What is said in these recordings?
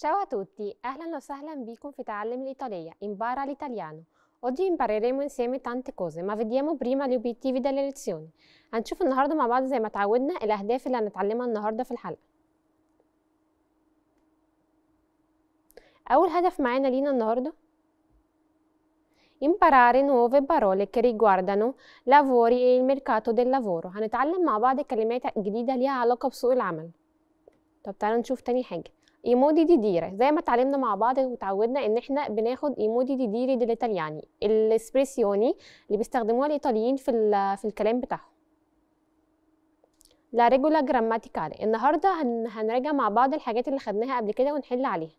Ciao a tutti, أهلا وسهلا بيكم في تعلم الإيطالية Impara l'italiano Oggi impareremo insieme tante cose ma vediamo prima gli obiettivi delle lezioni. هنشوف النهاردة مع بعض زي ما اتعودنا الأهداف اللي هنتعلمها النهاردة في الحلقة أول هدف معانا لينا النهاردة imparare nuove parole che riguardano lavori e il mercato del lavoro. هنتعلم مع بعض كلمات جديدة ليها علاقة بسوق العمل طب تعالوا نشوف تاني حاجة i modi di dire. زي ما اتعلمنا مع بعض وتعودنا إن إحنا بناخد i modi di dire dell'italiano le espressioni اللي بيستخدموها الإيطاليين في في الكلام بتاعهم. la regola grammaticale. النهارده هن... هنراجع مع بعض الحاجات اللي خدناها قبل كده ونحل عليها.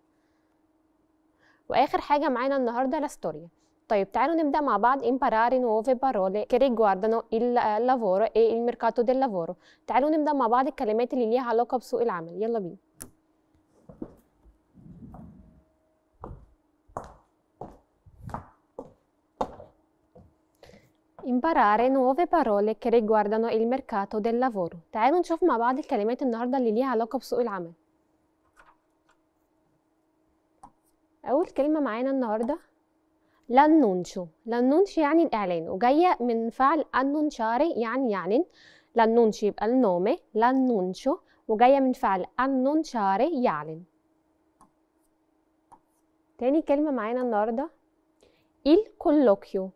وآخر حاجة معانا النهارده la storia. طيب تعالوا نبدأ مع بعض imparare nuove parole che riguardano il lavoro e il mercato del lavoro. تعالوا نبدأ مع بعض الكلمات اللي ليها علاقة بسوق العمل. يلا بينا. Imparare nuove parole che riguardano il mercato del lavoro. تعالوا نشوف مع بعض الكلمات النهارده اللي ليها علاقه بسوق العمل اول كلمه معانا النهارده l'annuncio. L'annuncio يعني الاعلان وجايه من فعل annunciare يعني يعلن l'annuncio. يبقى ال nome l'annuncio وجايه من فعل annunciare يعلن تاني كلمه معانا النهارده il colloquio.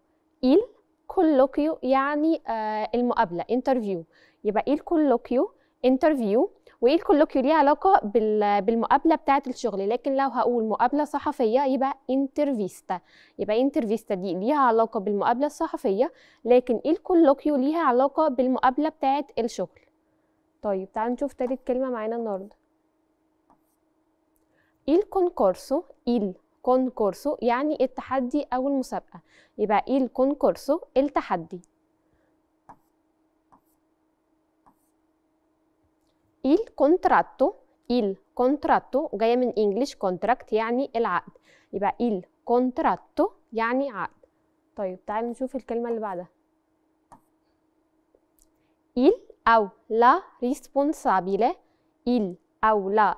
Il colloquio يعني آه المقابلة interview يبقى il colloquio interview و il colloquio ليه علاقة بالمقابلة بتاعة الشغل؟ لكن لو هقول مقابلة صحفية يبقى intervista يبقى intervista دي ليها علاقة بالمقابلة الصحفية لكن il colloquio ليها علاقة بالمقابلة بتاعة الشغل؟ طيب تعالوا نشوف تالت كلمة معانا النهاردة. Il concorso il concorso يعني التحدي أو المسابقة. يبقى il concorso التحدي. il contratto il contratto جاية من English contract يعني العقد. يبقى il contratto يعني عقد. طيب تعالوا نشوف الكلمة اللي بعدها. il أو la responsabile il أو la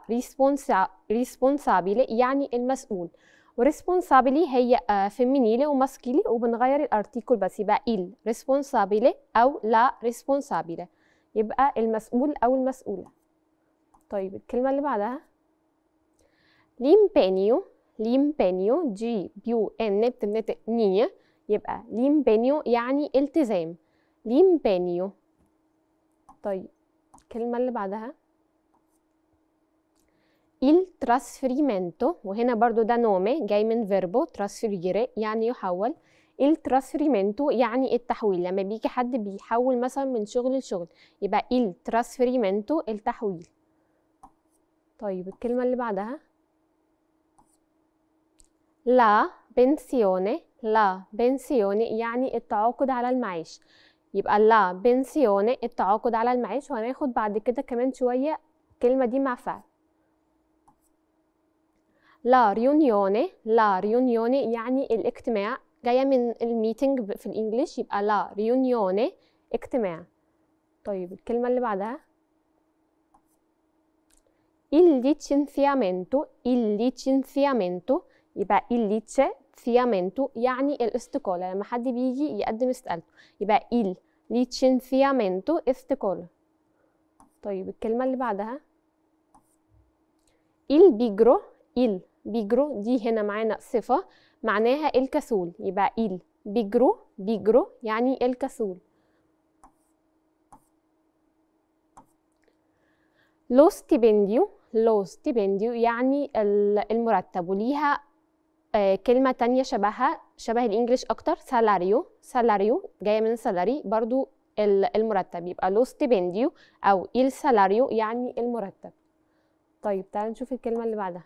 responsabile يعني المسؤول. و responsabile هي femminile و maschile وبنغير ال article بس يبقى il responsabile أو la responsabile. يبقى المسؤول أو المسؤولة. طيب الكلمة اللي بعدها. l'impegno l'impegno g più n بتنطق ني يبقى l'impegno يعني التزام. l'impegno طيب الكلمة اللي بعدها. Il trasferimento وهنا برضو ده nome جاي من verbo trasferire يعني يحول. il trasferimento يعني التحويل لما بيجي حد بيحول مثلا من شغل لشغل يبقى il trasferimento التحويل. طيب الكلمة اللي بعدها؟ la pensione la pensione يعني التعاقد على المعاش يبقى la pensione التعاقد على المعاش وهناخد بعد كده كمان شوية الكلمة دي مع فعل. La riunione la riunione يعني الاجتماع. جاية من ال meeting في ال English يبقى la riunione اجتماع. طيب الكلمة اللي بعدها. Il licenziamento il licenziamento يبقى il licenziamento يعني الاستقالة. لما حد بيجي يقدم استقالته يبقى il licenziamento استقالة. طيب الكلمة اللي بعدها. Il pigro il pigro دي هنا معانا صفة معناها الكسول يبقى il pigro pigro يعني الكسول. lo stipendio lo stipendio يعني المرتب وليها آه كلمة تانية شبهها شبه ال English أكتر salario. salario جاية من salary برضو المرتب. يبقى lo stipendio أو il salario يعني المرتب. طيب تعالوا نشوف الكلمة اللي بعدها.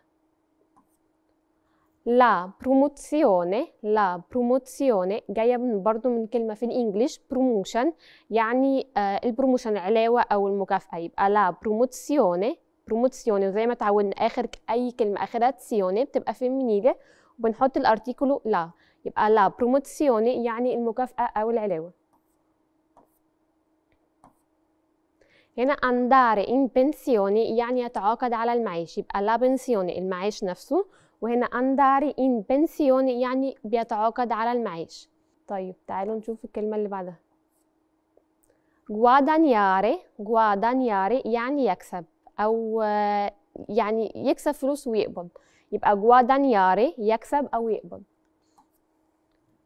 La promozione la promozione جاية من برضو من كلمه في ال English promotion يعني ال promotion علاوه أو المكافاه يبقى la promozione promozione وزي ما اتعودنا اخر اي كلمه اخرها zione بتبقى femminile وبنحط ال articolo la يبقى la promozione يعني المكافاه أو العلاوه هنا andare in pensione يعني يتعاقد على المعيش يبقى la pensione المعيش نفسه وهنا andare in pensione يعني بيتعاقد على المعيش. طيب تعالوا نشوف الكلمة اللي بعدها. guadagnare guadagnare يعني يكسب أو آه، يعني يكسب فلوس ويقبض. يبقى guadagnare يكسب أو يقبض.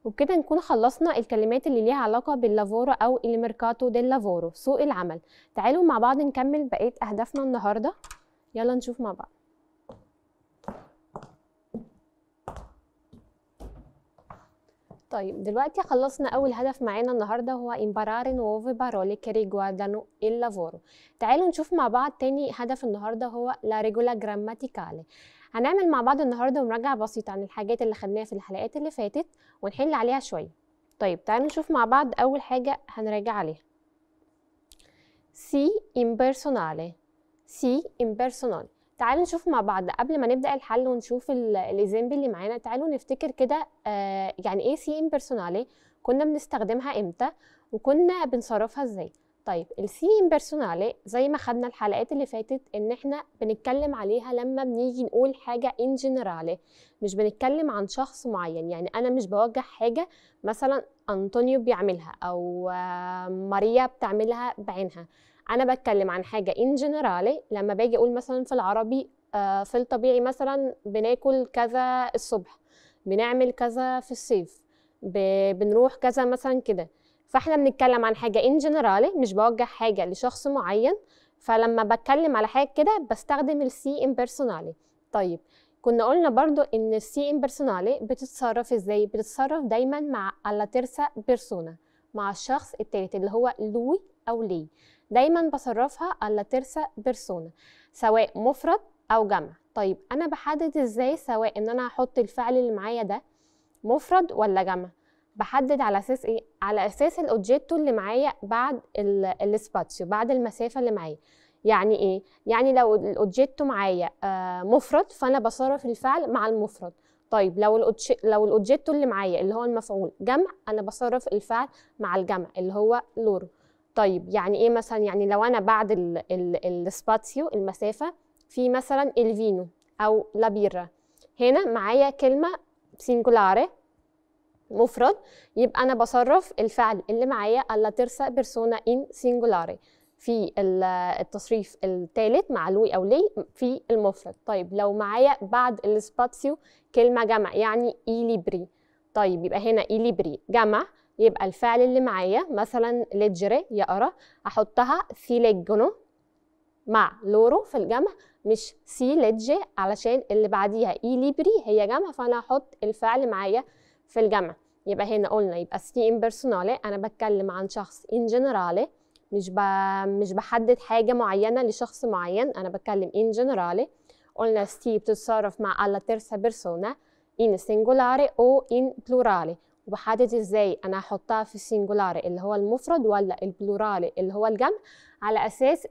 وبكده نكون خلصنا الكلمات اللي ليها علاقة بال lavoro أو ال mercato del lavoro سوق العمل. تعالوا مع بعض نكمل بقية أهدافنا النهاردة. يلا نشوف مع بعض. طيب دلوقتي خلصنا أول هدف معانا النهاردة هو nuove parole che riguardano il lavoro. تعالوا نشوف مع بعض تاني هدف النهاردة هو la regola grammaticale. هنعمل مع بعض النهاردة مراجعة بسيطة عن الحاجات اللي خدناها في الحلقات اللي فاتت ونحل عليها شوية. طيب تعالوا نشوف مع بعض أول حاجة هنراجع عليها. si impersonale. si impersonale. تعالوا نشوف مع بعض قبل ما نبدأ الحل ونشوف ال example اللي معانا. تعالوا نفتكر كده آه يعني إيه si impersonale كنا بنستخدمها إمتى؟ وكنا بنصرفها إزاي؟ طيب السي impersonale زي ما خدنا الحلقات اللي فاتت إن إحنا بنتكلم عليها لما بنيجي نقول حاجة in generale مش بنتكلم عن شخص معين. يعني أنا مش بوجه حاجة مثلا أنطونيو بيعملها أو آه ماريا بتعملها بعينها. أنا بتكلم عن حاجة in generale لما باجي أقول مثلا في العربي آه في الطبيعي مثلا بناكل كذا الصبح بنعمل كذا في الصيف بنروح كذا مثلا كده. فإحنا بنتكلم عن حاجة in generale مش بوجه حاجة لشخص معين. فلما بتكلم على حاجة كده بستخدم ال si impersonale طيب كنا قلنا برضو إن ال si impersonale بتتصرف إزاي؟ بتتصرف دايما مع alla terza persona مع الشخص التالت اللي هو lui أو lei. دايما بصرفها alla terza persona سواء مفرد أو جمع. طيب أنا بحدد إزاي سواء إن أنا أحط الفعل اللي معايا ده مفرد ولا جمع؟ بحدد على أساس إيه؟ على أساس ال oggetto اللي معايا بعد ال spazio بعد المسافة اللي معايا. يعني إيه؟ يعني لو ال oggetto معايا آه مفرد فأنا بصرف الفعل مع المفرد. طيب لو لو ال oggetto اللي معايا اللي هو المفعول جمع أنا بصرف الفعل مع الجمع اللي هو loro طيب يعني إيه مثلا؟ يعني لو أنا بعد ال spazio المسافة في مثلا il vino أو la birra هنا معايا كلمة singolare مفرد. يبقى أنا بصرف الفعل اللي معايا alla terza persona in singolare في التصريف الثالث مع lui أو lei في المفرد. طيب لو معايا بعد ال spazio كلمة جمع يعني i libri طيب يبقى هنا i libri جمع. يبقى الفعل اللي معايا مثلا leggere يقرا أحطها في leggono مع loro في الجمع مش si legge علشان اللي بعديها i libri هي جمع فأنا هحط الفعل معايا في الجمع. يبقى هنا قلنا يبقى si impersonale أنا بتكلم عن شخص in generale مش ب... مش بحدد حاجة معينة لشخص معين أنا بتكلم in generale قلنا si بتتصرف مع alla terza persona in singolare أو in plurale. وبحدد إزاي؟ أنا هحطها في ال singolare اللي هو المفرد ولا ال plurale اللي هو الجمع على أساس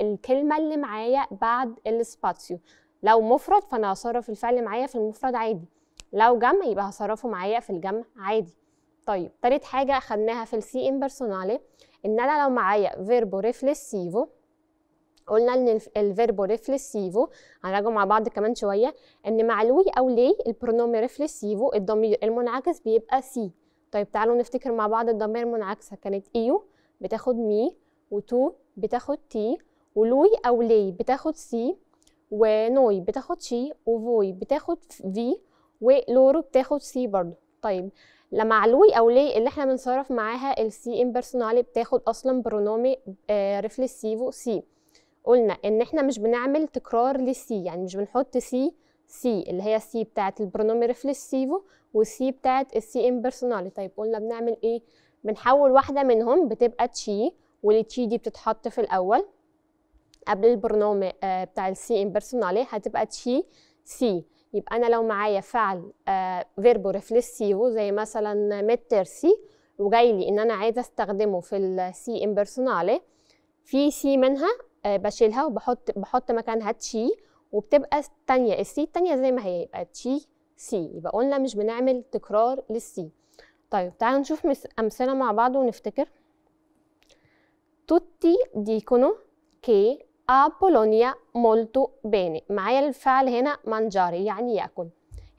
الكلمة اللي معايا بعد ال spazio لو مفرد فأنا هصرف الفعل معايا في المفرد عادي. لو جمع يبقى هصرفه معايا في الجمع عادي. طيب تالت حاجة خدناها في ال si impersonale إن أنا لو معايا verbo riflessivo قلنا إن ال verbo riflessivo هنراجعه مع بعض كمان شوية إن مع lui أو lei ال pronome riflessivo الضمير المنعكس بيبقى si. طيب تعالوا نفتكر مع بعض الضمير المنعكسة. كانت io بتاخد mi و tu بتاخد ti و lui أو lei بتاخد si و noi بتاخد ci و voi بتاخد vi و loro بتاخد si برضو. طيب لما ع lui أو lei اللي إحنا بنصرف معاها ال si impersonale بتاخد أصلا pronome آه riflessivo si. قلنا إن إحنا مش بنعمل تكرار لل si يعني مش بنحط si si اللي هي ال si بتاعت ال pronome riflessivo وال si بتاعت ال si impersonale طيب قلنا بنعمل إيه؟ بنحول واحدة منهم بتبقى تشي والتشي دي بتتحط في الأول. قبل ال pronome آه بتاع ال si impersonale هتبقى ci si يبقى أنا لو معايا فعل verbo riflessivo زي مثلا mettersi وجاي لي إن أنا عايزة أستخدمه في ال si impersonale في si منها آه بشيلها وبحط بحط مكانها ci وبتبقى الثانية ال si الثانية زي ما هي يبقى ci si يبقى قلنا مش بنعمل تكرار لل si طيب تعالوا نشوف أمثلة مع بعض ونفتكر. Tutti dicono che a Bologna molto bene. معايا الفعل هنا mangiare يعني ياكل.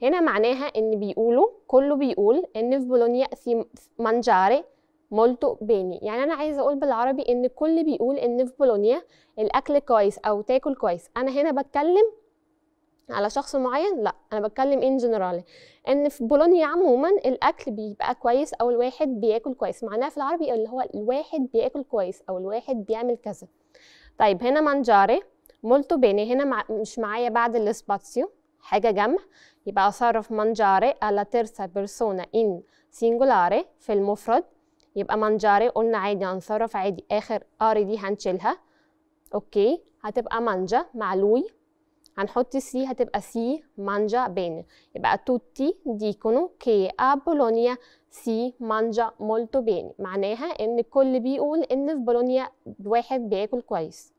هنا معناها إن بيقولوا كله بيقول إن في بولونيا في mangiare molto bene يعني أنا عايزة أقول بالعربي إن الكل بيقول إن في بولونيا الأكل كويس أو تاكل كويس. أنا هنا بتكلم على شخص معين لأ أنا بتكلم in generale إن في بولونيا عموما الأكل بيبقى كويس أو الواحد بياكل كويس. معناها في العربي اللي هو الواحد بياكل كويس أو الواحد بيعمل كذا. طيب هنا mangiare molto bene هنا مع مش معايا بعد ال spazio حاجة جمع يبقى أصرف mangiare alla terza persona in singolare في المفرد. يبقى mangiare قلنا عادي هنصرف عادي آخر are دي هنشيلها. أوكي هتبقى mangia مع lui. هنحط si هتبقى si mangia bene. يبقى tutti dicono che a Bologna si mangia molto bene معناها إن الكل بيقول إن في بولونيا واحد بياكل كويس.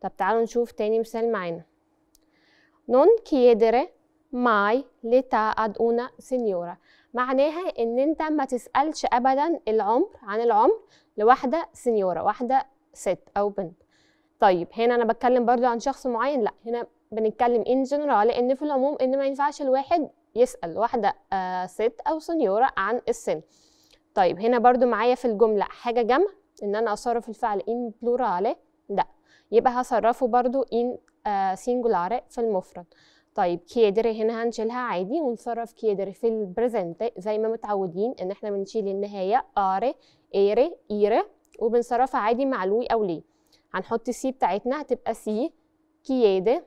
طب تعالوا نشوف تاني مثال معانا. Non chiedere mai l'età ad una signora. معناها إن أنت ما تسألش ابدا العمر عن العمر لواحدة سنيورة واحدة ست أو بنت. طيب هنا أنا بتكلم برضو عن شخص معين لا هنا بنتكلم ان جنرال لأن في العموم إن ما ينفعش الواحد يسأل واحدة آه ست أو سنيورة عن السن. طيب هنا برضو معايا في الجملة حاجة جمع إن أنا أصرف الفعل in plurale لا. يبقى هصرفه برضو in آه singolare في المفرد. طيب chiedere هنا هنشيلها عادي ونصرف chiedere في ال presente زي ما متعودين إن إحنا بنشيل النهاية are ere ire وبنصرفها عادي مع lui أو lei. هنحط ال si بتاعتنا هتبقى si chiede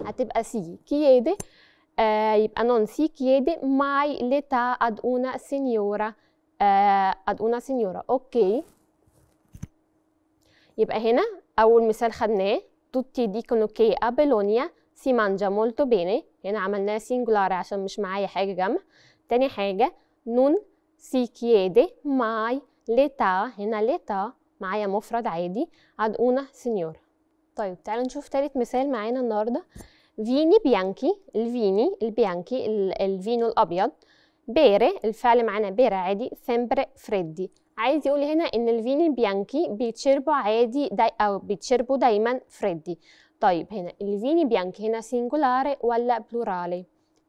هتبقى si chiede آه يبقى si chiede mai l'età ad una signora آه una signora أوكي. يبقى هنا أول مثال خدناه. Dicono che a Bologna mangia molto bene هنا عملناها singolare عشان مش معايا حاجة جمع تاني حاجة non si chiede mai l'età هنا l'età معايا مفرد عادي ad una signora طيب تعالوا نشوف تالت مثال معانا النهاردة vini bianchi ال vini ال bianchi ال vino الأبيض bere الفعل معانا bere عادي sempre freddi عايز يقول هنا ان ال vini bianchi بيتشربوا عادي داي أو بيتشربوا دايما freddi طيب هنا ال vini bianchi هنا singolare ولا plurale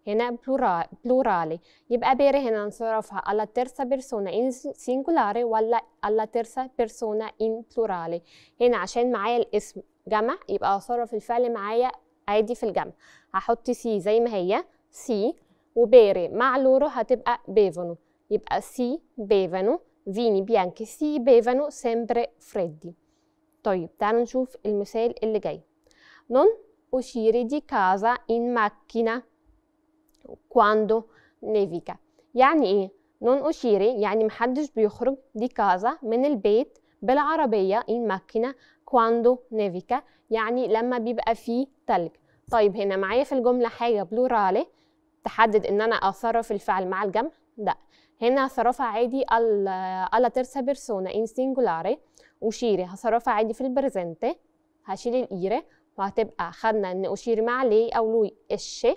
هنا plura plurale يبقى bere هنا نصرفها alla terza persona in singolare ولا alla terza persona in plurale. هنا عشان معايا الاسم جمع يبقى اصرف الفعل معايا عادي في الجمع هحط si زي ما هي si و bere مع loro هتبقى bevono يبقى si bevono vini bianchi si bevono sempre freddi طيب تعالوا نشوف المثال اللي جاي non uscire di casa in macchina quando nevica. يعني إيه non uscire يعني محدش بيخرج di casa من البيت بالعربية in macchina quando nevica. يعني لما بيبقى فيه تلج طيب هنا معايا في الجملة حاجة plurale تحدد ان أنا اصرف الفعل مع الجمع لا هنا هصرفها عادي alla terza persona in singolare uscire هصرفها عادي في ال presente هشيل ال ire وهتبقى خدنا إن uscire مع lei أو lui. esce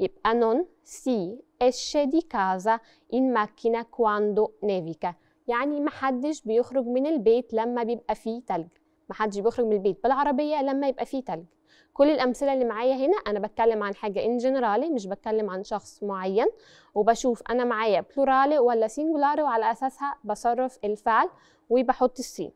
يبقى non si esce di casa in macchina quando nevica يعني محدش بيخرج من البيت لما بيبقى فيه تلج. محدش بيخرج من البيت. بالعربية لما يبقى فيه تلج. كل الأمثلة اللي معايا هنا أنا بتكلم عن حاجة إن جنرالي مش بتكلم عن شخص معين. وبشوف أنا معايا بلورالي ولا سينجولاري وعلى أساسها بصرف الفعل وبحط السين.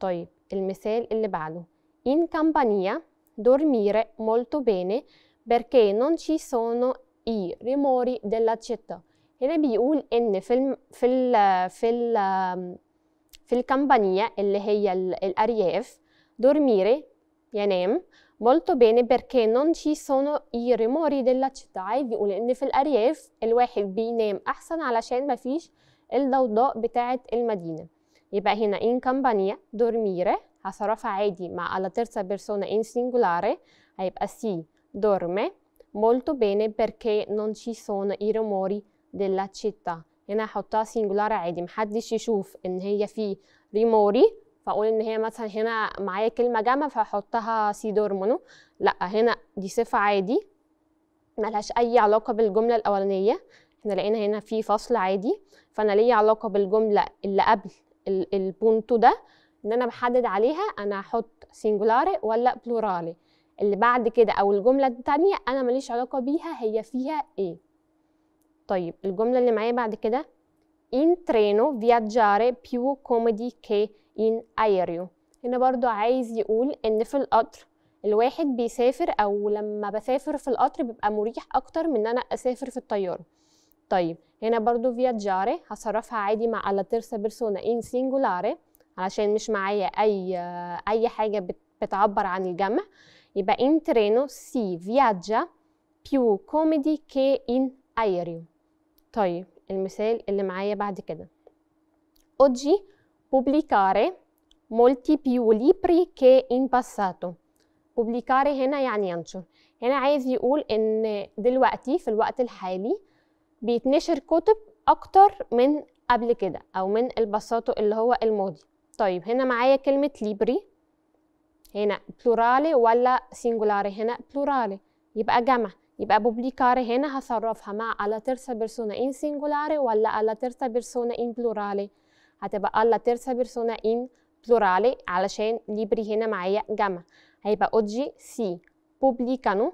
طيب المثال اللي بعده. in compagnia dormire molto bene perché non ci sono i rumori della città. هنا بيقول ان في الم... في ال... في ال... في ال campagna اللي هي الارياف dormire ينام molto bene perché non ci sono i rumori della città. عايز يقول ان في الارياف الواحد بينام احسن علشان مفيش الضوضاء بتاعه المدينة يبقى هنا in campagna dormire هصرفها عادي مع alla terza persona in singolare هيبقى si dorme. molto bene perché non ci sono i rumori della città. هنا هحطها singolare عادي محدش يشوف إن هي في rumori فأقول إن هي مثلا هنا معايا كلمة جمع فهحطها si dormono لأ هنا دي صفة عادي. ملهاش أي علاقة بالجملة الأولانية. إحنا لقينا هنا في فصل عادي. فأنا ليا علاقة بالجملة اللي قبل ال punto ده. إن أنا بحدد عليها أنا هحط singolare ولا plurale اللي بعد كده أو الجملة التانية أنا ماليش علاقة بيها هي فيها إيه طيب الجملة اللي معايا بعد كده. In treno viaggiare più comodi che in aereo. هنا برضو عايز يقول إن في القطر الواحد بيسافر أو لما بسافر في القطر بيبقى مريح أكتر من إن أنا أسافر في الطيارة. طيب هنا برضو viaggiare هصرفها عادي مع alla terza persona in singolare. علشان مش معايا أي أي حاجة بتعبر عن الجمع. يبقى in treno si viaggia più comodi che in aereo. طيب المثال اللي معايا بعد كده. Oggi pubblicare molti più libri che in passato. Pubblicare هنا يعني ينشر. هنا عايز يقول إن دلوقتي في الوقت الحالي بيتنشر كتب أكتر من قبل كده أو من ال passato اللي هو الماضي. طيب هنا معايا كلمة libri هنا plurale ولا singolare هنا plurale يبقى جمع. يبقى pubblicare هنا هصرفها مع alla terza persona in singolare ولا alla terza persona in plurale. هتبقى alla terza persona in plurale علشان libri هنا معايا جمع. هيبقى oggi si pubblicano.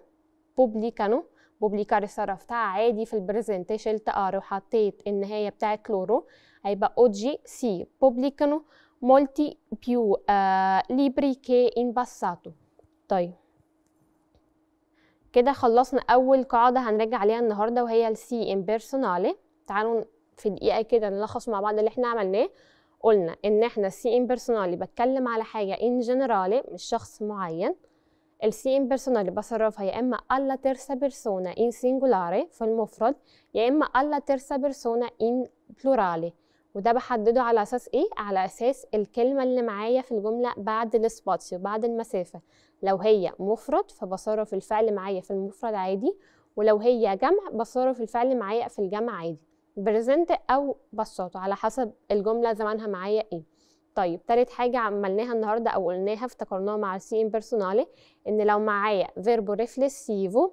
Pubblicano. pubblicare صرفتها عادي في ال presente شلت are وحطيت النهاية بتاعت loro هيبقى oggi si pubblicano. Molti più uh, libri che in passato. طيب. كده خلصنا أول قاعدة هنراجع عليها النهارده وهي ال si impersonale تعالوا في دقيقة كده نلخص مع بعض اللي إحنا عملناه. قلنا إن إحنا ال si impersonale بتكلم على حاجة in generale مش شخص معين. ال si impersonale بصرفها يا إما alla terza persona in singolare في المفرد يا إما alla terza persona in plurale. وده بحدده على أساس إيه؟ على أساس الكلمة اللي معايا في الجملة بعد ال spazio بعد المسافة. لو هي مفرد فبصرف الفعل معايا في المفرد عادي ولو هي جمع بصرف الفعل معايا في الجمع عادي. presente أو passato على حسب الجملة زمانها معايا إيه. طيب تالت حاجة عملناها النهاردة أو قلناها افتكرناها مع ال si impersonale إن لو معايا verbo riflessivo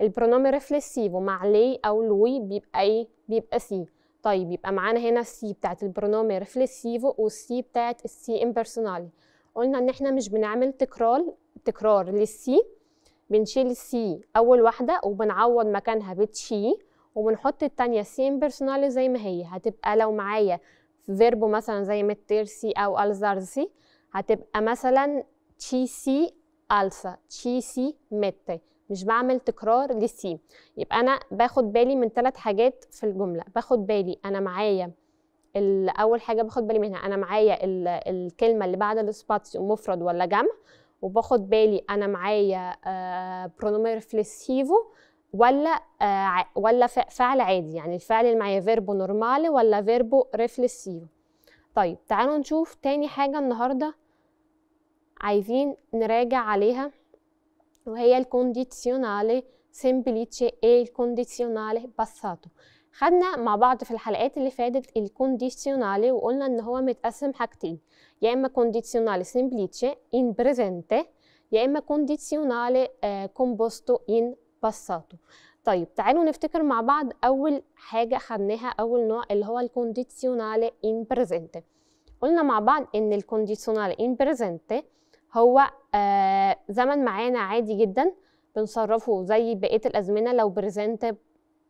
ال pronome riflessivo مع lei أو lui بيبقى إيه؟ بيبقى si. طيب يبقى معانا هنا السي بتاعت البرونومي ريفلسيفو والسي بتاعت السي امبرسونالي قلنا إن إحنا مش بنعمل تكرار تكرار لل si بنشيل ال si أول واحدة وبنعوض مكانها ب ci وبنحط التانية si impersonale زي ما هي. هتبقى لو معايا verbo مثلا زي mettersi أو alzarsi هتبقى مثلا alza ci si mette مش بعمل تكرار لل si يبقى أنا باخد بالي من ثلاث حاجات في الجملة. باخد بالي أنا معايا أول حاجة باخد بالي منها أنا معايا الكلمة اللي بعد ال spazio مفرد ولا جمع. وباخد بالي أنا معايا pronome riflessivo ولا آه ولا فعل عادي. يعني الفعل اللي معايا verbo normale ولا verbo riflessivo طيب تعالوا نشوف تاني حاجة النهاردة. عايزين نراجع عليها وهي ال condizionale semplice إيه ال condizionale passato خدنا مع بعض في الحلقات اللي فاتت ال condizionale وقلنا إن هو متقسم حاجتين يا إما condizionale semplice in presente يا إما condizionale composto in passato طيب تعالوا نفتكر مع بعض أول حاجة خدناها أول نوع اللي هو ال condizionale in presente قلنا مع بعض إن ال condizionale in presente هو آه زمن معانا عادي جدا بنصرفه زي بقية الأزمنة لو presente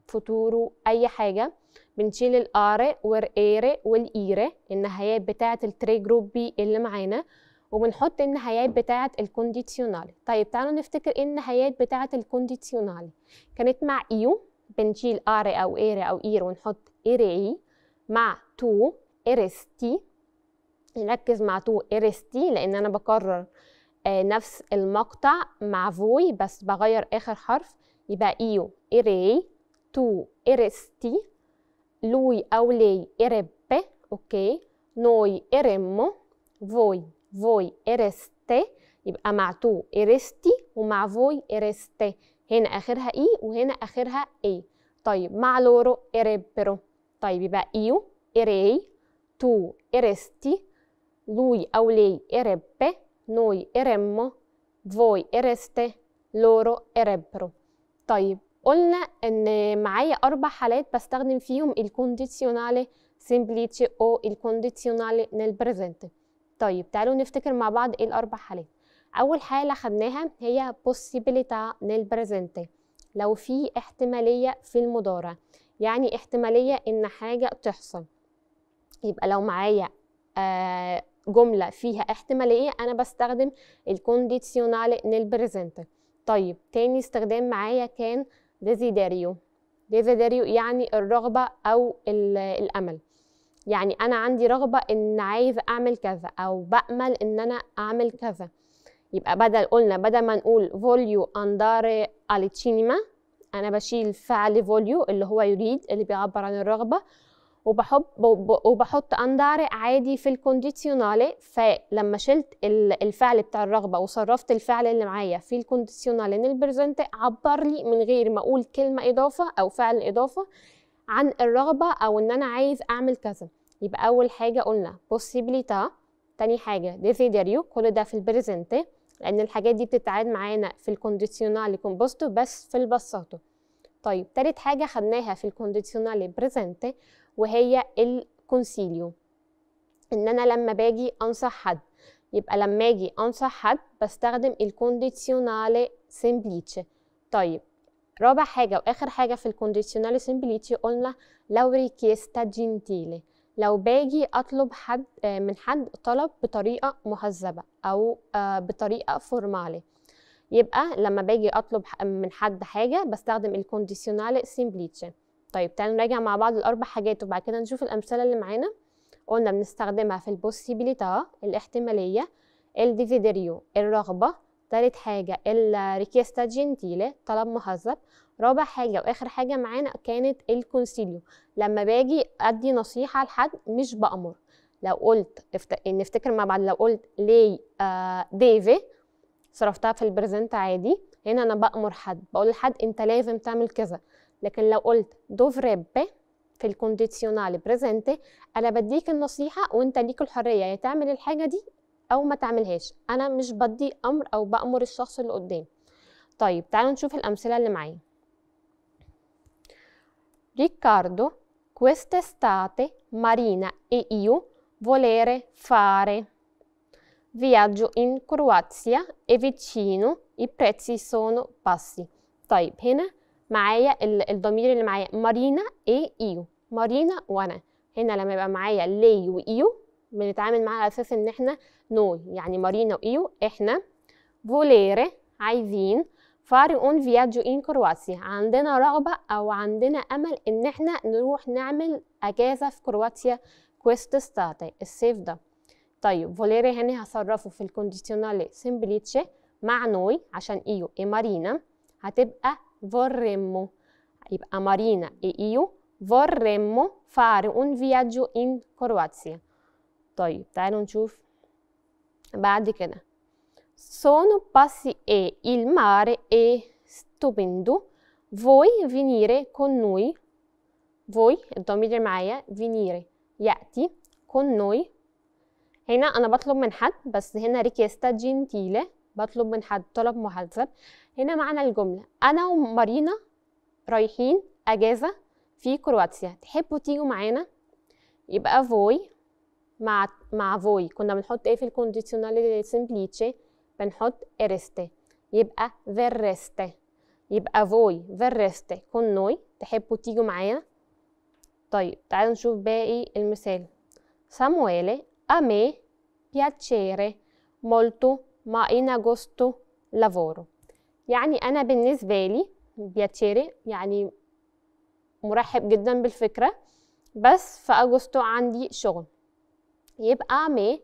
futuro أي حاجة بنشيل ال are وال ere وال ire النهايات بتاعة ال tre gruppi اللي معانا وبنحط النهايات بتاعة ال condizionale طيب تعالوا نفتكر إيه النهايات بتاعة ال condizionale كانت مع io بنشيل are أو ere أو ire ونحط erei مع tu eresti نركز مع tu eresti لأن أنا بكرر آه نفس المقطع مع voi بس بغير آخر حرف. يبقى io erei tu eresti lui أو lei erebbe أوكي. noi eremmo voi voi ereste يبقى مع tu eresti ومع voi ereste هنا آخرها i وهنا آخرها e. طيب مع loro erebbero طيب يبقى io erei tu eresti lui أو lei erebbe noi eremmo voi ereste loro erebbero. طيب قلنا ان معايا أربع حالات بستخدم فيهم ال condizionale semplice أو ال condizionale nel presente. طيب تعالوا نفتكر مع بعض إيه الاربع حالات اول حاله خدناها هي possibilità nel presente. لو في احتماليه في المضارع يعني احتماليه ان حاجة تحصل يبقى لو معايا جملة فيها احتماليه أنا بستخدم nel presente طيب تاني استخدام معايا كان ديزيداريو ديزيداريو يعني الرغبة أو الأمل. يعني أنا عندي رغبة إن عايز أعمل كذا أو بأمل إن أنا أعمل كذا. يبقى بدل قلنا بدل ما نقول voglio al cinema أنا بشيل فعل voglio اللي هو يريد اللي بيعبر عن الرغبة وبحط وبحط andare عادي في ال condizionale فلما شلت الفعل بتاع الرغبة وصرفت الفعل اللي معايا في ال condizionale nel presente عبر لي من غير ما أقول كلمة إضافة أو فعل إضافة عن الرغبة أو إن أنا عايز أعمل كذا. يبقى أول حاجة قلنا possibilità تاني حاجة desiderio كل ده في ال presente لأن الحاجات دي بتتعاد معانا في ال condizionale composto بس في ال passato. طيب تالت حاجة خدناها في ال condizionale presente وهي ال consiglio إن أنا لما باجي أنصح حد يبقى لما أجي أنصح حد بستخدم ال condizionale semplice طيب رابع حاجة وآخر حاجة في ال condizionale semplice قلنا لو richiesta gentile لو باجي أطلب حد من حد طلب بطريقة مهذبة أو بطريقة formale يبقى لما باجي أطلب من حد حاجة بستخدم ال condizionale semplice طيب تعالوا نراجع مع بعض الأربع حاجات وبعد كده نشوف الأمثلة اللي معانا. قلنا بنستخدمها في ال possibilità الاحتمالية ال desiderio الرغبة تالت حاجة ال richiesta gentile طلب مهذب. رابع حاجة وآخر حاجة معانا كانت ال consiglio. لما باجي أدي نصيحة لحد مش بأمر. لو قلت. نفتكر مع بعض لو قلت lei آه deve صرفتها في ال presente عادي. هنا أنا بأمر حد بقول لحد أنت لازم تعمل كذا. لكن لو قلت dovrebbe في ال condizionale presente أنا بديك النصيحة وأنت ليك الحرية يا تعمل الحاجة دي أو ما تعملهاش. أنا مش بدي أمر أو بأمر الشخص اللي قدامي. طيب تعالوا نشوف الأمثلة اللي معايا. Riccardo quest'estate Marina e io volere fare viaggio in Croazia e vicino i prezzi sono bassi. طيب هنا معايا الضمير اللي معايا. مارينا اي ايو مارينا وأنا. هنا لما يبقى معايا لي وايو بنتعامل معاها على أساس إن إحنا noi يعني Marina و io إحنا volere عايزين. fare un viaggio in Croazia عندنا رغبة أو عندنا أمل إن إحنا نروح نعمل أجازة في كرواتيا quest'estate الصيف ده. طيب volere هنا هصرفه في ال condizionale semplice مع noi عشان io e Marina هتبقى vorremmo يبقى Marina e io vorremmo fare un viaggio in Croazia. طيب تعالوا نشوف بعد كده sono passi e il mare è stupendo. Vuoi venire con noi? Voi الضمير اللي معايا venire? يأتي con noi? هنا أنا بطلب من حد بس هنا ريكيستا جنتيلي بطلب من حد طلب مهذب هنا معنى الجملة. أنا ومارينا رايحين أجازة في كرواتيا. تحبوا تيجوا معانا؟ يبقى voi مع مع voi. كنا بنحط إيه في ال condizionale semplice؟ بنحط reste يبقى verreste يبقى voi verreste con noi تحبوا تيجوا معانا طيب تعالوا نشوف باقي المثال. Samuele a me piacerebbe molto ma lavoro يعني أنا بالنسبة لي piacere يعني مرحب جدا بالفكرة بس في أغسطو عندي شغل. يبقى me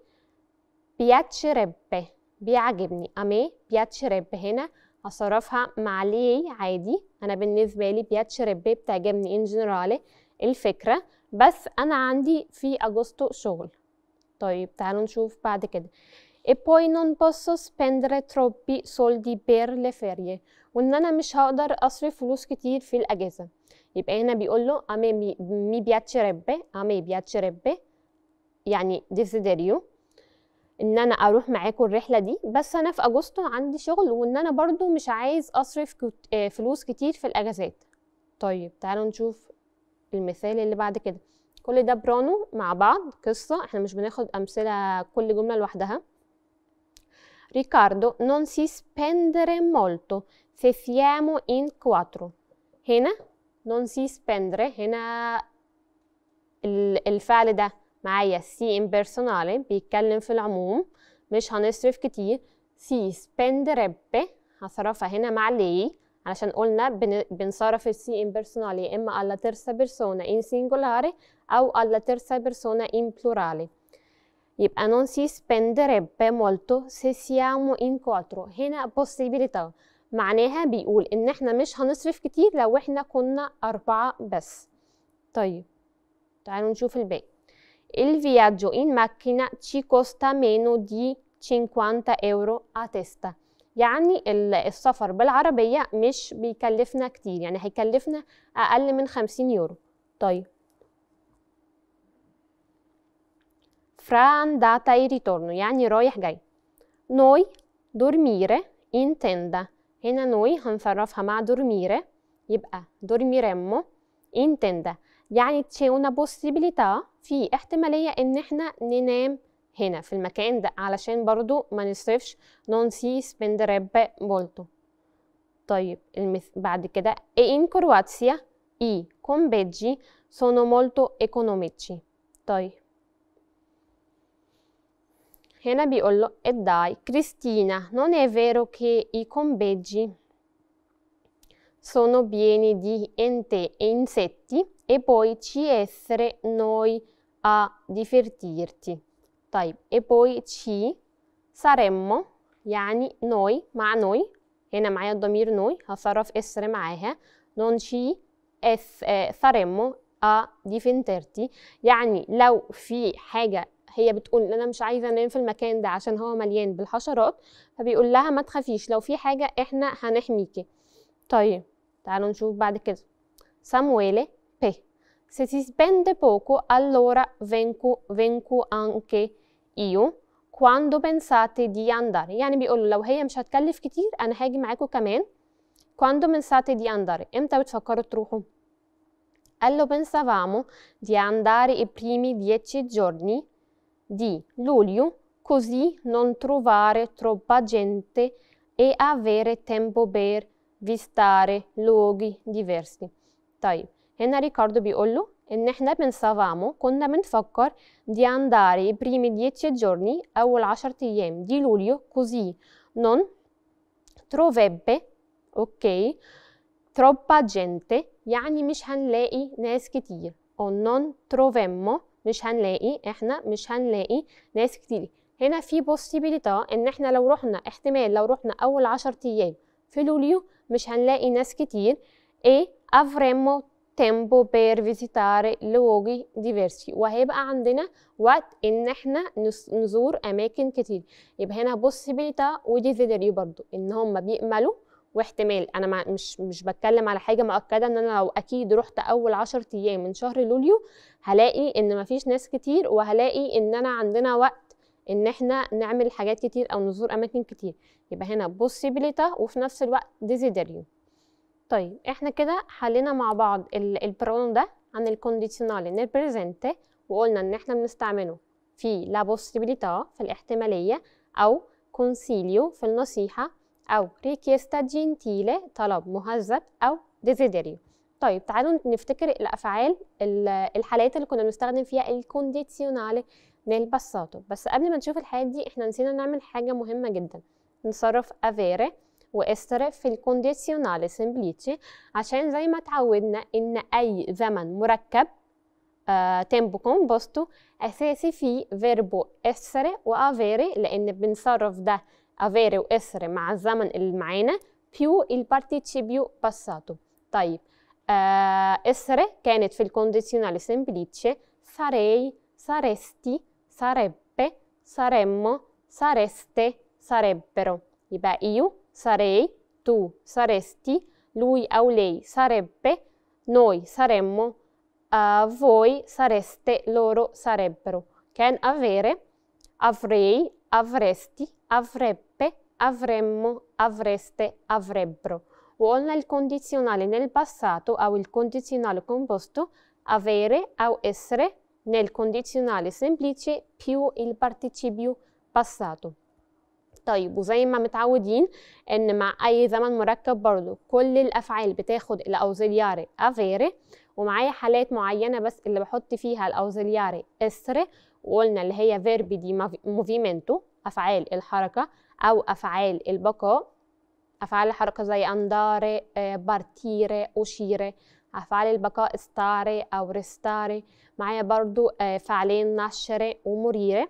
piacerebbe بيعجبني. me piacerebbe هنا هصرفها مع لي عادي. أنا بالنسبة لي piacerebbe بتعجبني in generale الفكرة بس أنا عندي في أغسطو شغل. طيب تعالوا نشوف بعد كده. E poi non posso spendere troppi soldi per le ferie. وان أنا مش هقدر اصرف فلوس كتير في الاجازه يبقى هنا بيقول له a me mi, piacerebbe a me piacerebbe يعني desiderio ان أنا أروح معاكم الرحله دي بس أنا في agosto عندي شغل وان أنا برضو مش عايز اصرف فلوس كتير في الاجازات طيب تعالوا نشوف المثال اللي بعد كده كل ده برونو مع بعض قصة إحنا مش بناخد أمثلة كل جملة لوحدها Riccardo non si spendere molto se siamo in quattro هنا non si spendere هنا ال- الفعل ده معايا سي impersonale بيتكلم في العموم مش هنصرف كتير si spenderebbe هصرفها هنا مع لي علشان قلنا بن- بنصرف السي impersonale يا إما alla terza persona in singolare أو alla terza persona in plurale يبقى non si spenderebbe molto se siamo in quattro هنا possibilità معناها بيقول إن إحنا مش هنصرف كتير لو إحنا كنا أربعة بس. طيب تعالوا نشوف الباقي. Il viaggio in macchina ci costa meno di 50 euro a testa. يعني ال- السفر بالعربية مش بيكلفنا كتير يعني هيكلفنا أقل من 50 يورو. طيب fra andata e ritorno يعني رايح جاي dormire in tenda هنا noi هنصرفها مع dormire يبقى in tenda يعني c'è una possibilità في احتمالية إن إحنا ننام هنا في المكان ده علشان برضو ما نصرفش non si spenderebbe molto طيب. بعد كده e in Croazia i conveggi sono molto economici طيب هنا بيقول له e dai Cristina non è vero che i conveggi sono pieni di ente e insetti e poi ci essere noi a divertirti طيب e poi ci saremmo يعني noi مع noi هنا معايا الضمير noi هصرف اسر معاها non ci es eh, saremmo a divertirti يعني لو في حاجة هي بتقول إن أنا مش عايزة أنام في المكان ده عشان هو مليان بالحشرات فبيقول لها ما تخافيش لو في حاجة إحنا هنحميكي. طيب تعالوا نشوف بعد كده. Samuele P se si spende poco allora vengo, vengo anche io. Quando pensate di andare? يعني بيقول لو هي مش هتكلف كتير أنا هاجي معاكم كمان. Quando pensate di andare إمتى بتفكروا تروحوا؟ قال له pensavamo di andare i primi dieci giorni. di luglio così non trovare troppa gente e avere tempo per visitare luoghi diversi طيب هنا ريكاردو بيقول له ان احنا بنسافامو كنا بنفكر di andare i primi dieci giorni اول عشر ايام di luglio così non troverebbe ok troppa gente يعني مش هنلاقي ناس كتير o non trovemmo مش هنلاقي إحنا مش هنلاقي ناس كتير. هنا في possibilità إن إحنا لو رحنا احتمال لو رحنا أول عشر أيام في لوليو مش هنلاقي ناس كتير. E avremmo tempo per visitare luoghi diversi وهيبقى عندنا وقت إن إحنا نزور أماكن كتير. يبقى هنا possibilità وديزيدريو برضو إن هم بيأملوا واحتمال. أنا مع مش مش بتكلم على حاجة مؤكدة إن أنا لو أكيد رحت أول عشر أيام من شهر لوليو هلاقي إن مفيش ناس كتير وهلاقي إن أنا عندنا وقت إن إحنا نعمل حاجات كتير أو نزور أماكن كتير. يبقى هنا possibilità وفي نفس الوقت desiderio طيب إحنا كده حلينا مع بعض ال brano ده عن ال condizionale nel presente وقلنا إن إحنا بنستعمله في la possibilità في الاحتمالية أو consiglio في النصيحة أو richiesta gentile طلب مهذب أو desiderio. طيب تعالوا نفتكر الأفعال ال- الحالات اللي كنا بنستخدم فيها ال condizionale nel passato. بس قبل ما نشوف الحالات دي إحنا نسينا نعمل حاجة مهمة جدا. نصرف avere و essere في ال condizionale semplice عشان زي ما اتعودنا إن أي زمن مركب آه tempo composto أساسي فيه verbo essere و avere لأن بنصرف ده افيري واسر مع الزمن اللي معانا بيو البارتيشيبيو باساتو طيب آه اسر كانت في الكونديزيونالي سمبليتشي sarei saresti sarebbe saremmo sareste sarebbero يبقى io sarei tu saresti lui أو lei sarebbe noi saremmo uh, voi sareste loro sarebbero كان avere avrei avresti avrebbe Avremmo avreste avrebbero. وقلنا ال condizionale nel passato أو ال condizionale composto avere أو essere nel condizionale semplice più il participio passato. طيب وزي ما متعودين ان مع اي زمن مركب برضو كل الافعال بتاخد ال ausiliare avere ومعايا حالات معينة بس اللي بحط فيها ال ausiliare essere وقلنا اللي هي verbi di movimento افعال الحركة أو أفعال البقاء. أفعال الحركة زي andare partire uscire أفعال البقاء stare أو restare معايا برضو فعلين nascere و morire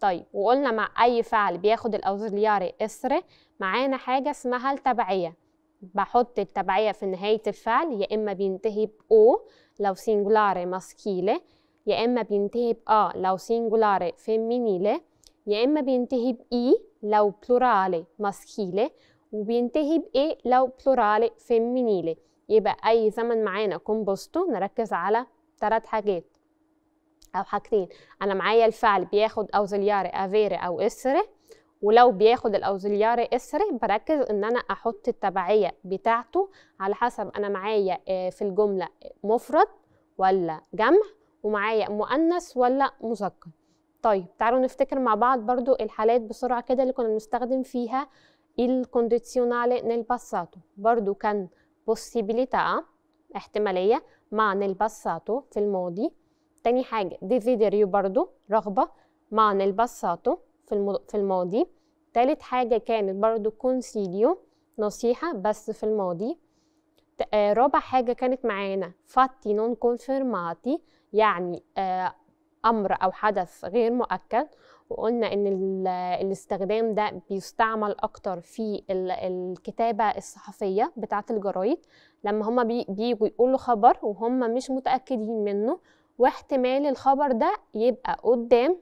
طيب وقلنا مع أي فعل بياخد الاوزيلياري اسر معانا حاجة اسمها التبعية. بحط التبعية في نهاية الفعل يا إما بينتهي ب o لو singolare maschile يا إما بينتهي ب a لو singolare femminile يا إما بينتهي ب i لو plurale maschile وبينتهي ب e لو plurale femminile يبقى اي زمن معانا composto نركز على ثلاث حاجات أو حاجتين أنا معايا الفعل بياخد ausiliare avere أو essere ولو بياخد ال ausiliare essere بركز ان أنا أحط التبعيه بتاعته على حسب أنا معايا في الجمله مفرد ولا جمع ومعايا مؤنث ولا مذكر طيب تعالوا نفتكر مع بعض برضو الحالات بسرعة كده اللي كنا بنستخدم فيها ال condizionale nel passato. برضو كان possibilità احتمالية مع nel passato في الماضي. تاني حاجة desiderio برضو رغبة مع nel passato في. في الماضي. تالت حاجة كانت برضو consiglio نصيحة بس في الماضي. آه رابع حاجة كانت معانا fatti non confermati يعني آه أمر أو حدث غير مؤكد وقلنا إن الاستخدام ده بيستعمل أكتر في الكتابة الصحفية بتاعة الجرايد. لما هما بيجوا يقولوا خبر وهم مش متأكدين منه واحتمال الخبر ده يبقى قدام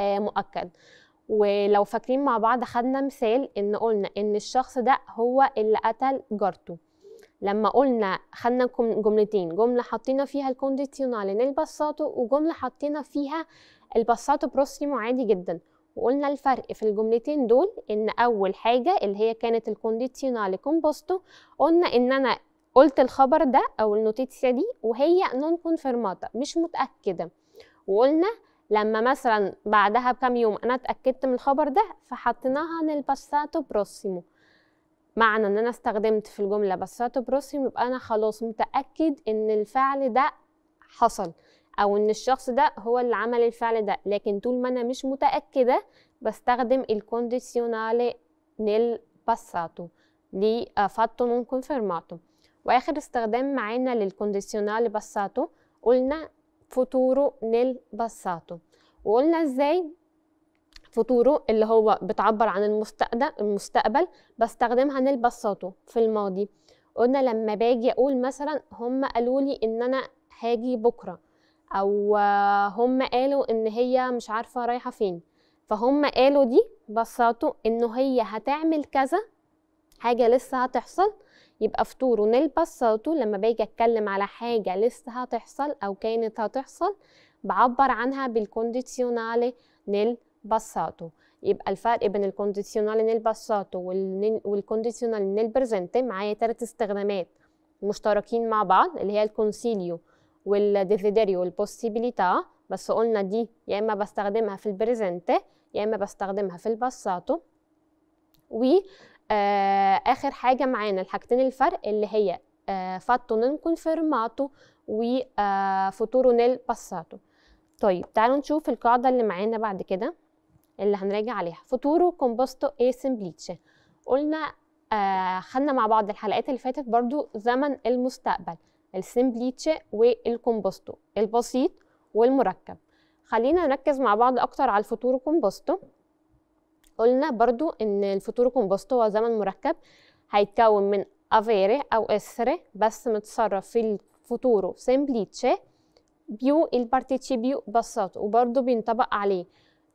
آه مؤكد. ولو فاكرين مع بعض خدنا مثال إن قلنا إن الشخص ده هو اللي قتل جارته. لما قلنا خدنا جملتين جملة حطينا فيها ال condizionale nel passato وجملة حطينا فيها ال passato prossimo عادي جدا. وقلنا الفرق في الجملتين دول إن أول حاجة اللي هي كانت ال condizionale composto قلنا إن أنا قلت الخبر ده أو ال notizia دي وهي non confermata مش متأكدة. وقلنا لما مثلا بعدها بكام يوم أنا اتأكدت من الخبر ده فحطيناها nel passato prossimo. معنى إن أنا استخدمت في الجملة passato prossimo يبقى أنا خلاص متأكد إن الفعل ده حصل أو إن الشخص ده هو اللي عمل الفعل ده لكن طول ما أنا مش متأكدة بستخدم ال condizionale nel passato lei fatto non confermato وآخر استخدام معانا لل condizionale passato قلنا futuro nel passato وقلنا إزاي futuro اللي هو بتعبر عن المستقبل المستقبل بستخدمها passato في الماضي. قلنا لما باجي أقول مثلا هم قالوا لي إن أنا هاجي بكرة أو هم قالوا إن هي مش عارفة رايحة فين فهم قالوا دي passato إنه هي هتعمل كذا حاجة لسه هتحصل يبقى futuro nel passato لما باجي أتكلم على حاجة لسه هتحصل أو كانت هتحصل بعبر عنها بال condizionale nel passato يبقى الفرق بين ال condizionale nel passato وال condizionale nel presente معايا ثلاث استخدامات مشتركين مع بعض اللي هي ال consiglio وال desiderio وال possibilità بس قلنا دي يا اما بستخدمها في ال presente يا اما بستخدمها في ال passato و اخر حاجة معانا الحاجتين الفرق اللي هي fatto non confermato و futuro nel passato طيب تعالوا نشوف القاعده اللي معانا بعد كده اللي هنراجع عليها. futuro composto e semplice. قلنا آه خدنا مع بعض الحلقات اللي فاتت برضو زمن المستقبل ال semplice وال composto البسيط والمركب. خلينا نركز مع بعض أكتر على ال futuro composto. قلنا برضو إن ال futuro composto هو زمن مركب هيتكون من avere أو essere بس متصرف في ال futuro semplice più ال participio passato وبرضو بينطبق عليه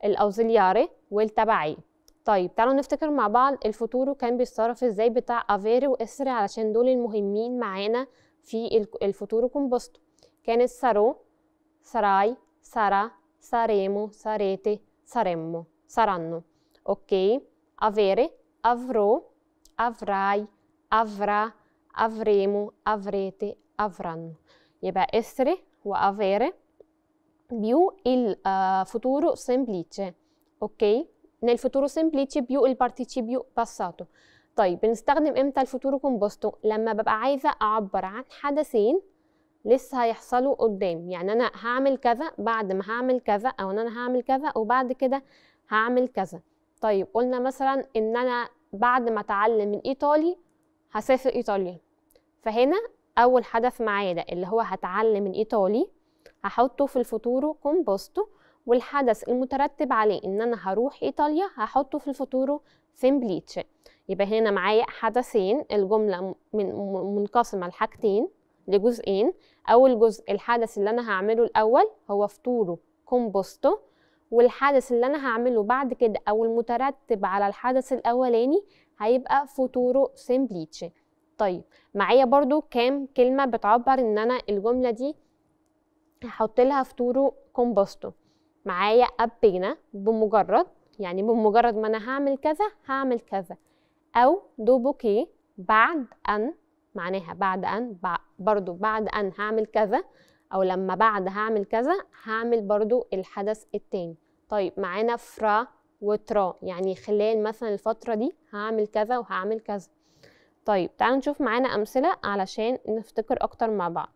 ال ausiliare والتبعية طيب تعالوا نفتكر مع بعض ال futuro كان بيتصرف إزاي بتاع avere و essere علشان دول المهمين معانا في الفوتورو كومبوستو. كانت سارو سراي سارا saremo sarete saremmo saranno ok avere avrò avrai avrà avremo avrete avranno يبقى essere و avere più il uh, futuro semplice أوكي futuro semplice più il participio passato. طيب بنستخدم إمتى ال futuro composto؟ لما ببقى عايزة أعبر عن حدثين لسه هيحصلوا قدام. يعني أنا هعمل كذا بعد ما هعمل كذا أو إن أنا هعمل كذا وبعد كده هعمل كذا. طيب قلنا مثلا إن أنا بعد ما أتعلم الايطالي هسافر إيطاليا. فهنا أول حدث معايا ده اللي هو هتعلم الايطالي هحطه في ال futuro composto والحدث المترتب عليه إن أنا هروح إيطاليا هحطه في ال futuro semplice يبقى هنا معايا حدثين الجملة من منقسمة لحاجتين لجزئين. أول جزء الحدث اللي أنا هعمله الأول هو futuro composto والحدث اللي أنا هعمله بعد كده أو المترتب على الحدث الأولاني هيبقى futuro semplice طيب معايا برضو كام كلمة بتعبر إن أنا الجملة دي هحط لها futuro composto. معايا أبينا بمجرد يعني بمجرد ما أنا هعمل كذا هعمل كذا. أو دوبوكي بعد أن معناها بعد أن برضو بعد أن هعمل كذا أو لما بعد هعمل كذا هعمل برضو الحدث التاني. طيب معانا فرا وترا يعني خلال مثلا الفترة دي هعمل كذا وهعمل كذا. طيب تعالوا نشوف معانا أمثلة علشان نفتكر أكتر مع بعض.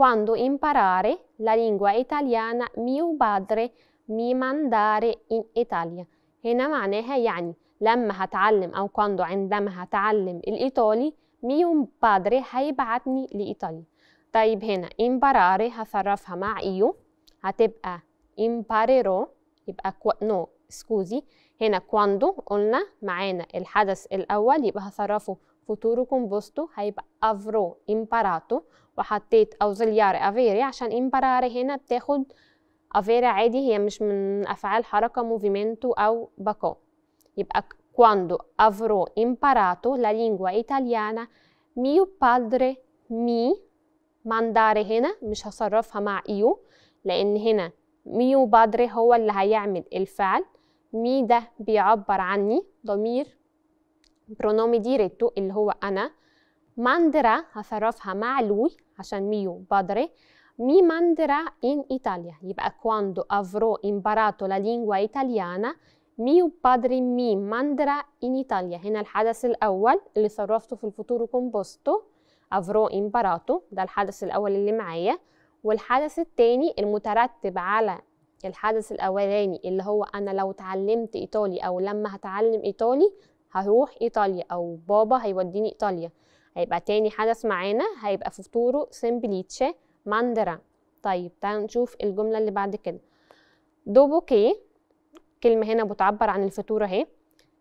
Quando imparare la lingua italiana mio padre mi mandare in Italia. هنا معناها يعني لما هتعلم أو quando عندما هتعلم الإيطالي mio padre هيبعتني لإيطاليا طيب هنا imparare هصرفها مع io هتبقى imparerò يبقى no scusi هنا quando قلنا معانا الحدث الأول يبقى هصرفه futuro composto هيبقى avrò imparato وحطيت ausiliare avere عشان imparare هنا بتاخد avere عادي هي مش من أفعال حركة movimento أو باكو يبقى quando avrò imparato la lingua italiana mio padre mi mandare هنا مش هصرفها مع io لأن هنا mio padre هو اللي هيعمل الفعل. mi ده بيعبر عني ضمير pronome diretto اللي هو أنا. manderà هصرفها مع lui عشان mio padre. Mi manderà in Italia. يبقى quando avrò imparato la lingua italiana mio padre mi manderà in Italia. هنا الحدث الأول اللي صرفته في ال futuro composto avrò imparato ده الحدث الأول اللي معايا. والحدث التاني المترتب على الحدث الأولاني اللي هو أنا لو اتعلمت إيطالي أو لما هتعلم إيطالي هروح إيطاليا أو بابا هيوديني إيطاليا. هيبقى تاني حدث معانا هيبقى futuro semplice manderà. طيب تعالوا نشوف الجملة اللي بعد كده. dopo che كلمة هنا بتعبر عن ال futuro اهي.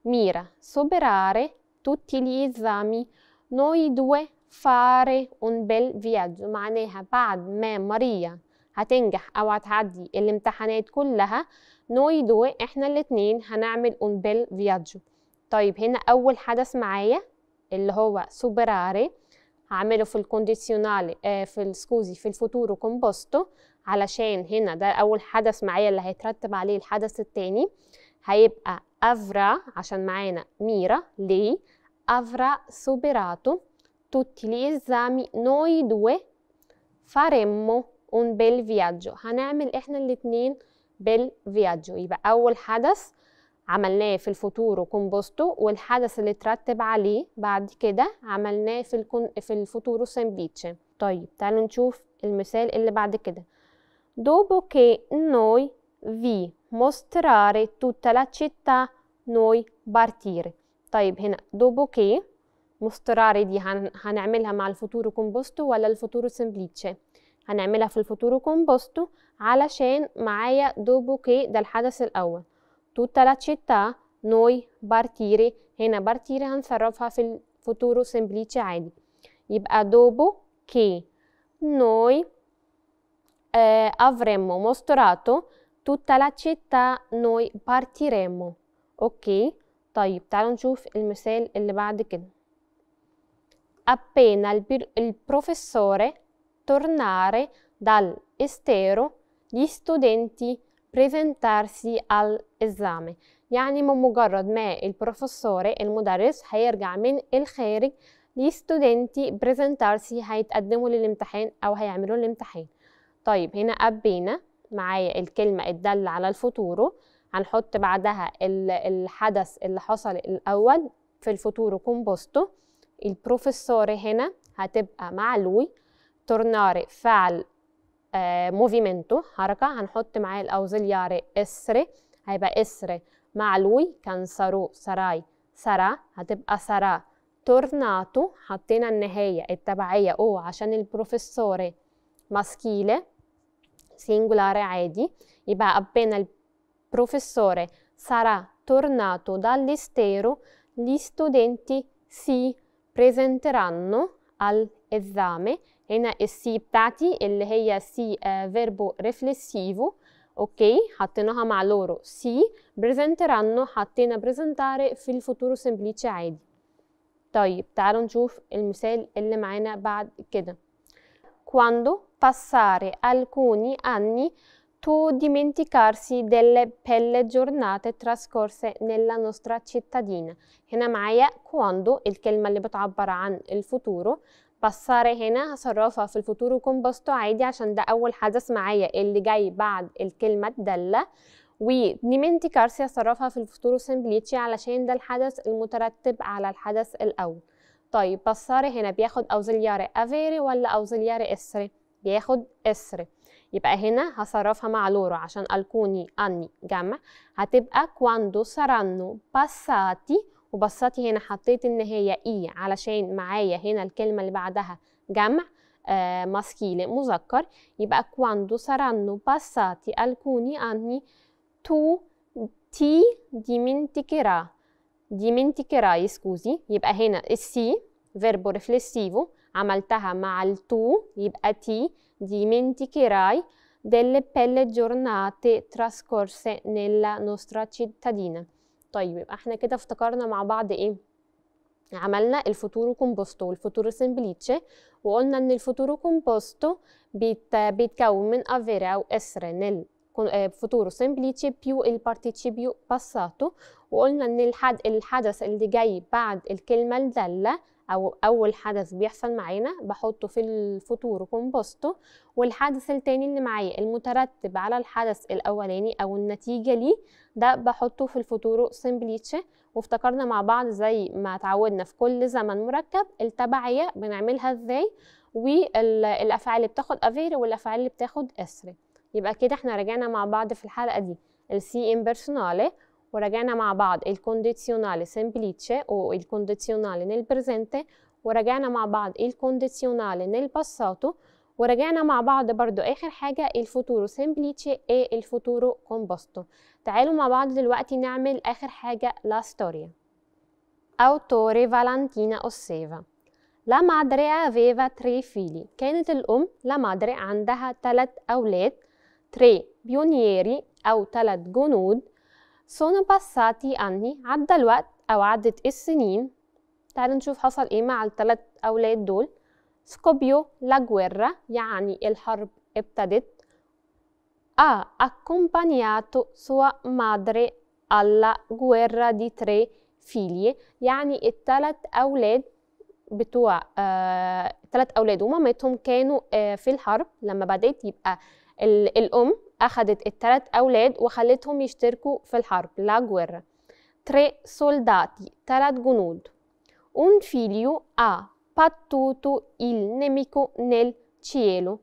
Maria superare tutti gli esami. Noi due fare un bel viaggio. معناها بعد ما ماريا هتنجح أو هتعدي الامتحانات كلها noi due إحنا الاتنين هنعمل un bel viaggio. طيب هنا أول حدث معايا. اللي هو superare هعمله في ال condizionale آه في ال scusi في ال futuro composto علشان هنا ده أول حدث معايا اللي هيترتب عليه الحدث التاني. هيبقى avrà عشان معانا ماريا lei avrà superato tutti gli esami noi due faremo un bel viaggio. هنعمل إحنا الاتنين viaggio. يبقى أول حدث عملناه في ال futuro composto والحدث اللي اترتب عليه بعد كده عملناه في ال con في ال futuro semplice طيب تعالوا نشوف المثال اللي بعد كده. dopo che noi vi mostrare tutta la città noi partire طيب هنا dopo che mostrare دي هن... هنعملها مع ال futuro composto ولا ال futuro semplice هنعملها في ال futuro composto علشان معايا dopo che ده الحدث الأول. tutta la città noi partire هنا partire هنصرفها في الفوتورو سمبليتشي عادي يبقى dopo che noi eh, avremmo mostrato tutta la città noi partiremo اوكي طيب تعالوا نشوف المثال اللي بعد كده appena il, il professore tornare dall'estero gli studenti presentarsi all'esame يعني من مجرد ما البروفيسور المدرس هيرجع من الخارج studenti presentarsi هيتقدموا للامتحان أو هيعملوا الامتحان طيب هنا appena معايا الكلمة الدالة على ال futuro هنحط بعدها الحدث اللي حصل الأول في ال futuro composto il professore هنا هتبقى مع lui tornare فعل movimento حركة. هنحط معاه ال ausiliare essere هيبقى essere مع lui كان sarò sarai. sarà. هتبقى sarà. tornato. حطينا النهاية. التبعية. أو عشان ال professore maschile singolare عادي. يبقى appena il professore sarà tornato dall'estero gli studenti si presenteranno all'esame هنا ال si بتاعتي اللي هي si verbo riflessivo أوكي حطيناها مع loro si presenteranno حطينا presentare في ال futuro semplice عادي. طيب تعالوا نشوف المثال اللي معانا بعد كده. Quando passare alcuni anni tu dimenticarsi delle belle giornate trascorse nella nostra cittadina. هنا معايا quando الكلمة اللي بتعبر عن ال futuro passare هنا هصرفها في ال futuro composto عادي عشان ده أول حدث معايا. اللي جاي بعد الكلمة الدالة. و dimenticarsi هصرفها في ال futuro semplice علشان ده الحدث المترتب على الحدث الأول. طيب passare هنا بياخد ausiliare avere ولا ausiliare essere؟ بياخد essere. يبقى هنا هصرفها مع loro عشان alcuni anni جمع هتبقى quando saranno passati و passati هنا حطيت إن هي i علشان معايا هنا الكلمة اللي بعدها جمع آه، maschile مذكر. يبقى quando saranno passati alcuni anni tu ti dimenticherà dimenticherà scusi يبقى هنا ال si verbo riflessivo عملتها مع ال tu يبقى ti dimenticherai delle belle giornate trascorse nella nostra cittadina. طيب يبقى إحنا كده افتكرنا مع بعض إيه؟ عملنا ال futuro composto وال futuro semplice وقلنا إن ال futuro composto بيت بيتكون من avere أو essere nel futuro semplice più il participio passato وقلنا إن الحد الحدث اللي جاي بعد الكلمة الدالة أو أول حدث بيحصل معانا بحطه في ال futuro composto والحدث التاني اللي معايا المترتب على الحدث الأولاني أو النتيجة ليه ده بحطه في ال futuro semplice وافتكرنا مع بعض زي ما اتعودنا في كل زمن مركب التبعية بنعملها إزاي والأفعال اللي بتاخد avere والأفعال اللي بتاخد essere يبقى كده إحنا رجعنا مع بعض في الحلقة دي ال si impersonale وراجعنا مع بعض o il condizionale nel presente وراجعنا مع بعض ال condizionale nel passato وراجعنا مع بعض برضو آخر حاجة ال futuro e il futuro composto. تعالوا مع بعض دلوقتي نعمل آخر حاجة la storia. Autore Valentina Osseva. La madre aveva tre figli كانت الأم la madre عندها ثلاث أولاد tre pionieri أو ثلاث جنود sono passati anni عدى الوقت أو عدت السنين تعالوا نشوف حصل إيه مع الثلاث أولاد دول سكوبيو لا guerra يعني الحرب ابتدت ha accompagnato sua madre alla guerra di tre figlie يعني الثلاث أولاد بتوع آه، ثلاث أولاد ومامتهم كانوا آه، في الحرب لما بدأت يبقى الأم أخدت الثلاث أولاد وخلتهم يشتركوا في الحرب. لا guerra tre soldati ثلاث جنود. un figlio ha battuto il nemico nel cielo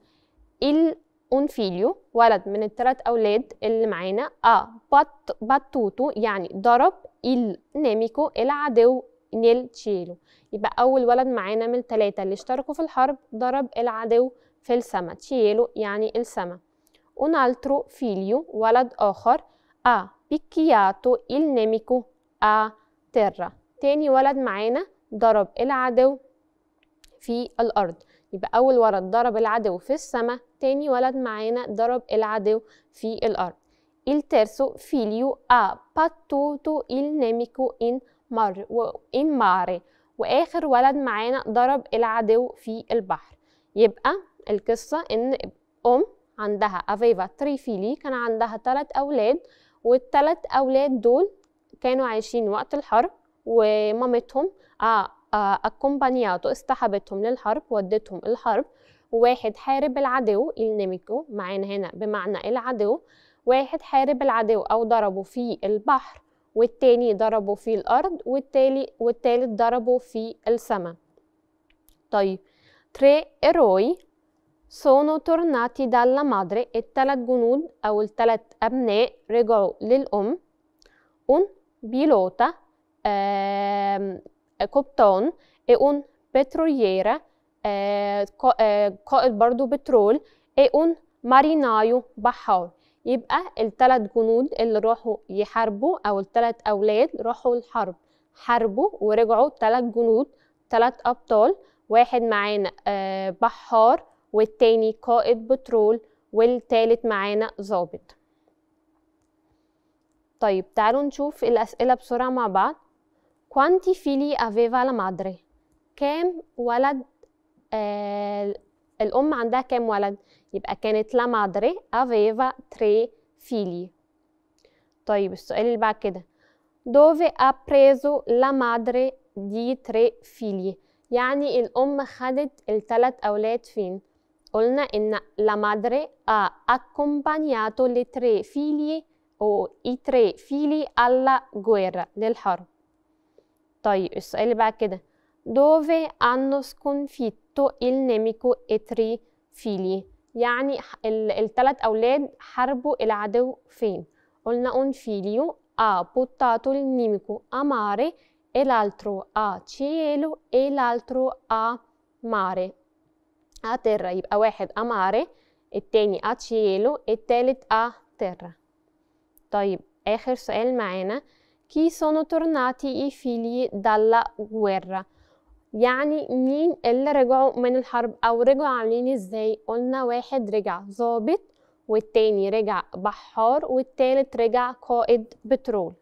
il un figlio ولد من الثلاث أولاد اللي معانا. a bat, battuto يعني ضرب. il nemico العدو nel cielo يبقى أول ولد معانا من الثلاثة اللي اشتركوا في الحرب ضرب العدو في السماء cielo يعني السماء un altro figlio ولد آخر ha picchiato il nemico a terra. تاني ولد معانا ضرب العدو في الأرض يبقى أول ولد ضرب العدو في السماء تاني ولد معانا ضرب العدو في الأرض il terzo figlio ha battuto il nemico in mare, in mare. وآخر ولد معانا ضرب العدو في البحر يبقى القصة إن أم عندها aveva tre figli كان عندها ثلاث أولاد والثلاث أولاد دول كانوا عايشين وقت الحرب ومامتهم آه accompagnato اصطحبتهم للحرب ودتهم الحرب. وواحد حارب العدو ال nemico معانا هنا بمعنى العدو. واحد حارب العدو أو ضربه في البحر والتاني ضربه في الأرض والتالي والتالت ضربه في السماء. طيب tre eroi sono tornati dalla madre التلات جنود أو التلات أبناء رجعوا للأم un pilota ehm, قبطان e un آه، قائد برضو بترول e un marinaio بحار يبقى التلات جنود اللي راحوا يحاربوا أو التلات أولاد راحوا الحرب حاربوا ورجعوا تلات جنود تلات أبطال واحد معانا بحار والتاني قائد بترول والتالت معانا ضابط. طيب تعالوا نشوف الأسئلة بسرعة مع بعض. Figli aveva la madre. كام ولد آه الأم عندها كام ولد؟ يبقى كانت madre aveva tre figli. طيب السؤال اللي بعد كده. preso la madre di tre figli يعني الأم خدت التلات أولاد فين؟ قلنا إن la madre ha accompagnato le tre figlie o i tre figli alla guerra للحرب طيب السؤال اللي بعد كده dove hanno sconfitto il nemico e tre figli يعني ح- ال- التلات أولاد حاربوا العدو فين قلنا un figlio ha buttato il nemico a mare e l'altro a cielo e l'altro a mare a يبقى واحد mare التاني cielo التالت a طيب آخر سؤال معانا chi sono tornati i figli dalla guerra? يعني مين اللي رجعوا من الحرب أو رجعوا عاملين إزاي قلنا واحد رجع ضابط والتاني رجع بحار والتالت رجع قائد بترول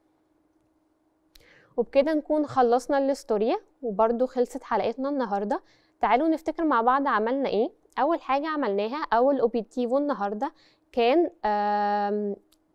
وبكده نكون خلصنا الاستوريا وبرضو خلصت حلقتنا النهاردة تعالوا نفتكر مع بعض عملنا إيه. أول حاجة عملناها أول اوبيتيفو النهاردة كان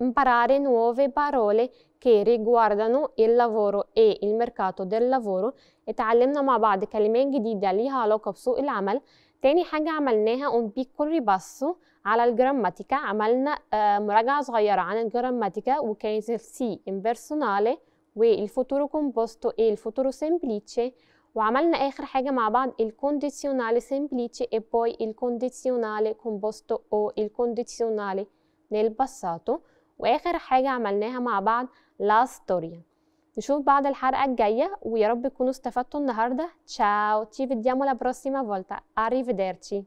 imparare nuove parole che riguardano il lavoro e il mercato del lavoro. اتعلمنا مع بعض كلمات جديدة ليها علاقة بسوق العمل. تاني حاجة عملناها un piccolo ripasso على ال grammatica. عملنا آه، مراجعة صغيرة عن ال grammatica وكانت ال si impersonale وال futuro composto e ال futuro semplice وعملنا آخر حاجة مع بعض ال condizionale semplice e poi ال condizionale composto أو ال condizionale nel passato وآخر حاجة عملناها مع بعض la storia نشوف بعض الحلقة الجاية ويا رب تكونوا استفدتوا النهارده. ciao ci vediamo la prossima volta arrivederci